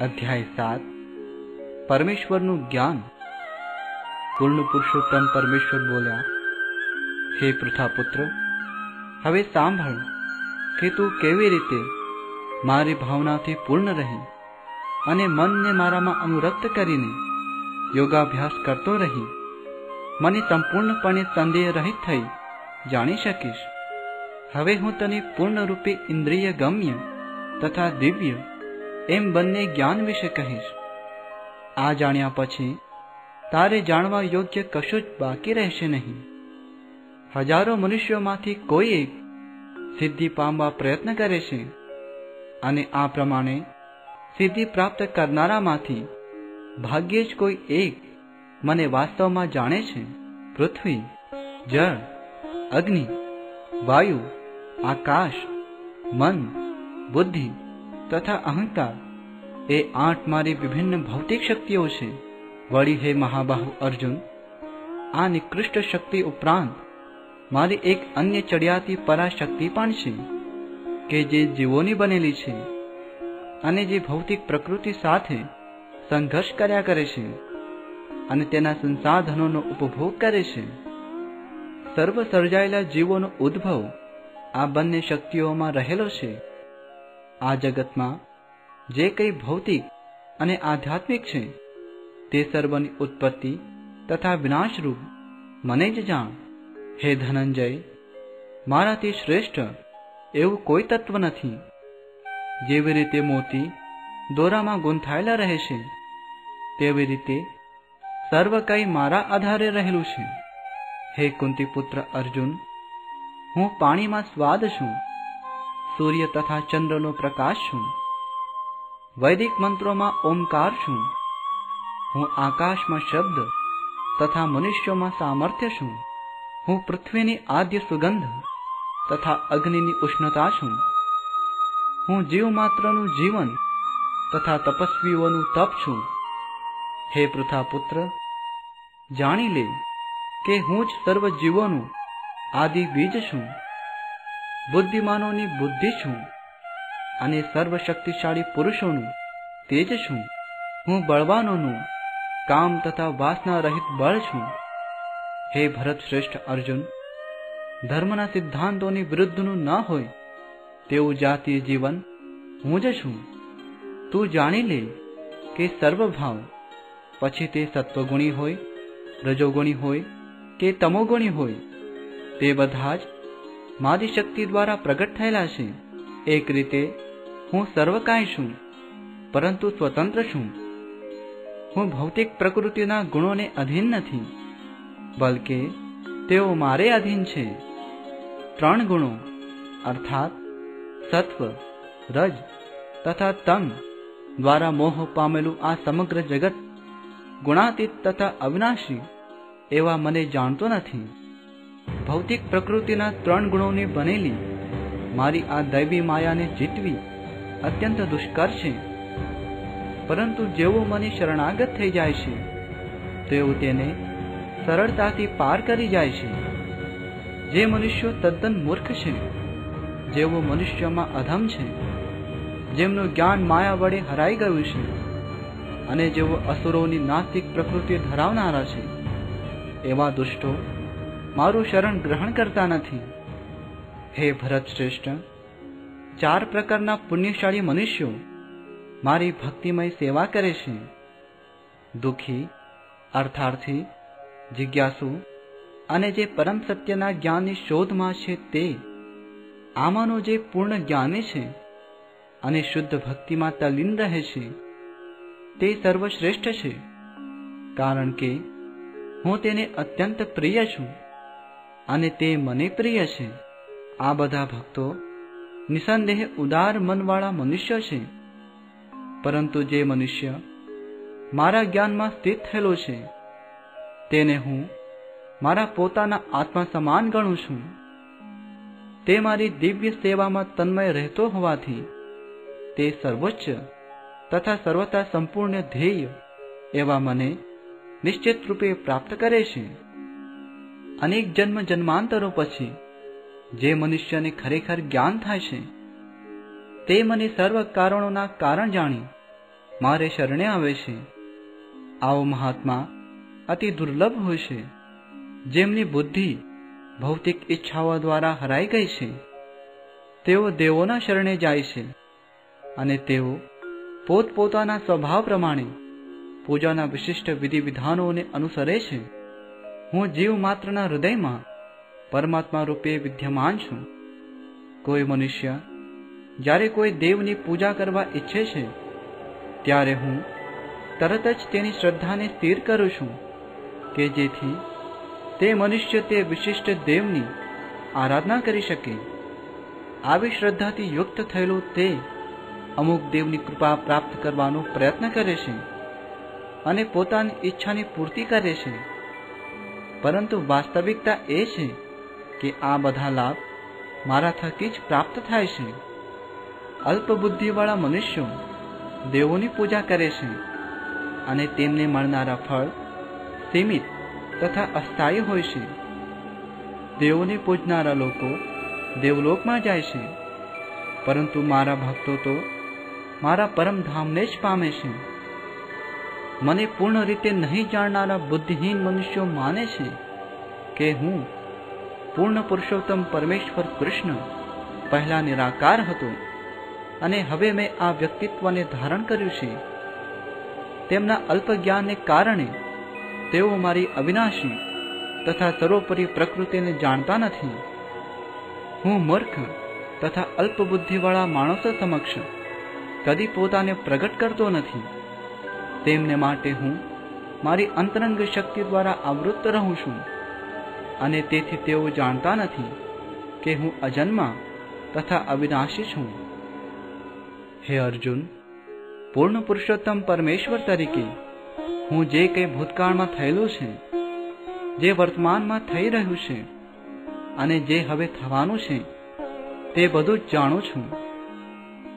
અધ્યાય સાત. પરમેશ્વરનું જ્ઞાન. પૂર્ણ પુરુષોત્તમ પરમેશ્વર બોલ્યા, હે પૃથાપુત્ર હવે સાંભળ, કે તું કેવી રીતે મારી ભાવનાથી પૂર્ણ રહી અને મનને મારામાં અનુરક્ત કરીને યોગાભ્યાસ કરતો રહી. મને સંપૂર્ણપણે સંદેહ રહિત થઈ, જાણી શકીશ. હવે હું તને પૂર્ણરૂપે ઇન્દ્રિય ગમ્ય તથા દિવ્ય એમ બંને જ્ઞાન વિશે કહીશ. આ જાણ્યા પછી તારે જાણવા યોગ્ય કશું જ બાકી રહેશે નહીં. હજારો મનુષ્યોમાંથી કોઈ એક સિદ્ધિ પામવા પ્રયત્ન કરે છે અને આ પ્રમાણે સિદ્ધિ પ્રાપ્ત કરનારામાંથી ભાગ્યે જ કોઈ એક મને વાસ્તવમાં જાણે છે. પૃથ્વી, જળ, અગ્નિ, વાયુ, આકાશ, મન, બુદ્ધિ તથા અહંકાર એ આઠ મારી વિભિન્ન ભૌતિક શક્તિઓ છે. વળી હે મહાબાહુ અર્જુન, આ નિકૃષ્ટ શક્તિ ઉપરાંત મારી એક અન્ય ચડિયાતી પરાશક્તિ પણ છે કે જે જીવોની બનેલી છે અને જે ભૌતિક પ્રકૃતિ સાથે સંઘર્ષ કર્યા કરે છે અને તેના સંસાધનોનો ઉપભોગ કરે છે. સર્વ સર્જાયેલા જીવોનો ઉદ્ભવ આ બંને શક્તિઓમાં રહેલો છે. આ જગતમાં જે કંઈ ભૌતિક અને આધ્યાત્મિક છે, તે સર્વની ઉત્પત્તિ તથા વિનાશરૂપ મને જ જાણ. હે ધનંજય મારાથી શ્રેષ્ઠ એવું કોઈ તત્વ નથી. જેવી રીતે મોતી દોરામાં ગૂંથાયેલા રહે છે, તેવી રીતે સર્વ કંઈ મારા આધારે રહેલું છે. હે કુંતીપુત્ર અર્જુન, હું પાણીમાં સ્વાદ છું, સૂર્ય તથા ચંદ્રનો પ્રકાશ છું. વૈદિક મંત્રોમાં ઓમકાર છું. હું આકાશમાં શબ્દ તથા મનુષ્યોમાં સામર્થ્ય છું. હું પૃથ્વીની આદ્ય સુગંધ તથા અગ્નિની ઉષ્ણતા છું. હું જીવ માત્રનું જીવન તથા તપસ્વીઓનું તપ છું. હે પૃથા પુત્ર જાણી લે કે હું જ સર્વ જીવોનું આદિ બીજ છું. બુદ્ધિમાનોની બુદ્ધિ છું. અને સર્વશક્તિશાળી પુરુષોનું તેજ છું હું બળવાનોનું, કામ તથા વાસના રહિત બળ છું. હે ભરત શ્રેષ્ઠ અર્જુન, ધર્મના સિદ્ધાંતોની વિરુદ્ધનું ન હોય, તેવું જાતીય જીવન, હું જ છું. તું જાણી લે કે સર્વભાવ, પછી તે સત્વગુણી હોય, રજોગુણી હોય, કે તમોગુણી હોય, તે બધા જ મારી શક્તિ દ્વારા પ્રગટ થયેલા છે. એક રીતે હું સર્વકાય છું, પરંતુ સ્વતંત્ર છું. હું ભૌતિક પ્રકૃતિના ગુણોને અધીન નથી, બલકે તેઓ મારે અધીન છે. ત્રણ ગુણો, અર્થાત સત્વ, રજ તથા તમ દ્વારા મોહ પામેલું આ સમગ્ર જગત ગુણાતીત તથા અવિનાશી એવા મને જાણતો નથી. ભૌતિક પ્રકૃતિના ત્રણ ગુણોની બનેલી મારી આ દૈવી માયાને જીતવી અત્યંત દુષ્કર છે. પરંતુ જેવો મને શરણાગત થઈ જાય છે તેઓ તેને સરળતાથી પાર કરી જાય છે. જે મનુષ્યો તદ્દન મૂર્ખ છે, જેવો મનુષ્યમાં અધમ છે, જેમનું જ્ઞાન માયા વડે હરાઈ ગયું છે, અને જેઓ અસુરોની નાસ્તિક પ્રકૃતિ ધરાવનારા છે, એવા દુષ્ટો મારું શરણ ગ્રહણ કરતા નથી. હે ભરત શ્રેષ્ઠ ચાર પ્રકારના પુણ્યશાળી મનુષ્યો મારી ભક્તિમય સેવા કરે છે. દુઃખી, અર્થાર્થી, જિજ્ઞાસુ અને જે પરમ સત્યના જ્ઞાનની શોધમાં છે તે આમાંનો જે પૂર્ણ જ્ઞાની છે અને શુદ્ધ ભક્તિમાં તલ્લીન રહે છે તે સર્વશ્રેષ્ઠ છે. કારણ કે હું તેને અત્યંત પ્રિય છું અને તે મને પ્રિય છે. આ બધા ભક્તો નિસંદેહ ઉદાર મનવાળા મનુષ્ય છે. પરંતુ જે મનુષ્ય મારા જ્ઞાનમાં સ્થિત થયેલો છે, તેને હું મારા પોતાના આત્મા સમાન ગણું છું. તે મારી દિવ્ય સેવામાં તન્મય રહેતો હોવાથી તે સર્વોચ્ચ તથા સર્વતા સંપૂર્ણ ધ્યેય એવા મને નિશ્ચિત રૂપે પ્રાપ્ત કરે છે. અનેક જન્મ જન્માંતરો પછી જે મનુષ્યને ખરેખર જ્ઞાન થાય છે, તે મને સર્વ કારણોના કારણ જાણી મારે શરણે આવે છે. આવો મહાત્મા અતિ દુર્લભ હોય છે, જેમની બુદ્ધિ ભૌતિક ઈચ્છાઓ દ્વારા હરાઈ ગઈ છે. તેઓ દેવોના શરણે જાય છે અને તેઓ પોતપોતાના સ્વભાવ પ્રમાણે પૂજાના વિશિષ્ટ વિધિ વિધાનોને અનુસરે છે. હું જીવ માત્રના હૃદયમાં પરમાત્મા રૂપે વિદ્યમાન છું. કોઈ મનુષ્ય જ્યારે કોઈ દેવની પૂજા કરવા ઈચ્છે છે, ત્યારે હું તરત જ તેની શ્રદ્ધાને સ્થિર કરું છું કે જેથી તે મનુષ્ય તે વિશિષ્ટ દેવની આરાધના કરી શકે. આવી શ્રદ્ધાથી યુક્ત થયેલો તે અમુક દેવની કૃપા પ્રાપ્ત કરવાનો પ્રયત્ન કરે છે અને પોતાની ઈચ્છાની પૂર્તિ કરે છે. પરંતુ વાસ્તવિકતા એ છે કે આ બધા લાભ મારા થકી જ પ્રાપ્ત થાય છે. અલ્પ બુદ્ધિવાળા મનુષ્યો દેવોની પૂજા કરે છે અને તેમને મળનારા ફળ સીમિત તથા અસ્થાયી હોય છે. દેવોને પૂજનારા લોકો દેવલોકમાં જાય છે, પરંતુ મારા ભક્તો તો મારા પરમધામને જ પામે છે. મને પૂર્ણ રીતે નહીં જાણનારા બુદ્ધિહીન મનુષ્યો માને છે કે હું પૂર્ણ પુરુષોત્તમ પરમેશ્વર કૃષ્ણ પહેલા નિરાકાર હતો અને હવે મેં આ વ્યક્તિત્વને ધારણ કર્યું છે. તેમના અલ્પ જ્ઞાનને કારણે તેઓ મારી અવિનાશી તથા સર્વોપરી પ્રકૃતિને જાણતા નથી. હું મૂર્ખ તથા અલ્પબુદ્ધિવાળા માણસો સમક્ષ કદી પોતાને પ્રગટ કરતો નથી. તેમને માટે હું મારી અંતરંગ શક્તિ દ્વારા આવૃત્ત રહું છું. અને તેથી તેઓ જાણતા નથી કે હું અજન્મા તથા અવિનાશી છું. હે અર્જુન, પૂર્ણ પુરુષોત્તમ પરમેશ્વર તરીકે હું જે કંઈ ભૂતકાળમાં થયેલું છે, જે વર્તમાનમાં થઈ રહ્યું છે અને જે હવે થવાનું છે, તે બધું જ જાણું છું.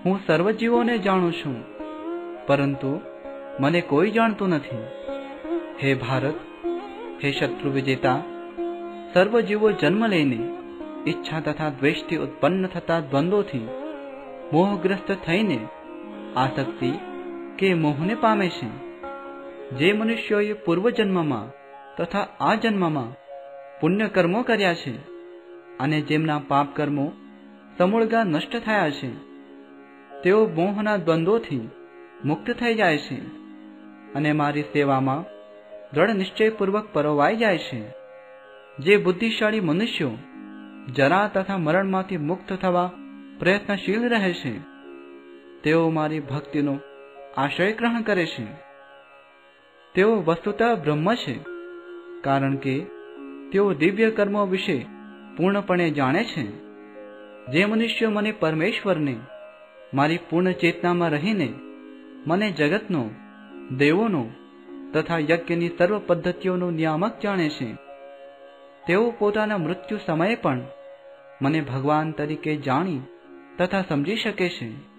હું સર્વજીવોને જાણું છું, પરંતુ મને કોઈ જાણતું નથી. હે ભારત, હે શત્રુ વિજેતા સર્વ જીવો જન્મ લઈને ઈચ્છા તથા દ્વેષથી ઉત્પન્ન થતા દ્વંદ્વોથી મોહગ્રસ્ત થઈને આસક્તિ કે મોહને પામે છે. જે મનુષ્યોએ પૂર્વજન્મમાં તથા આ જન્મમાં પુણ્ય કર્મો કર્યા છે અને જેમના પાપ કર્મો સમૂળગા નષ્ટ થયા છે, તેઓ મોહના દ્વંદ્વોથી મુક્ત થઈ જાય છે અને મારી સેવામાં દ્રઢ નિશ્ચયપૂર્વક પરોવાઈ જાય છે. જે બુદ્ધિશાળી મનુષ્યો જરા તથા મરણમાંથી મુક્ત થવા પ્રયત્નશીલ રહે છે, તેઓ મારી ભક્તિનો આશ્રય ગ્રહણ કરે છે. તેઓ વસ્તુતઃ બ્રહ્મ છે, કારણ કે તેઓ દિવ્ય કર્મો વિશે પૂર્ણપણે જાણે છે. જે મનુષ્યો મને પરમેશ્વરને, મારી પૂર્ણ ચેતનામાં રહીને, મને જગતનો, દેવોનો તથા યજ્ઞની સર્વ પદ્ધતિઓનો નિયામક જાણે છે. તેઓ પોતાના મૃત્યુ સમયે પણ મને ભગવાન તરીકે જાણી તથા સમજી શકે છે.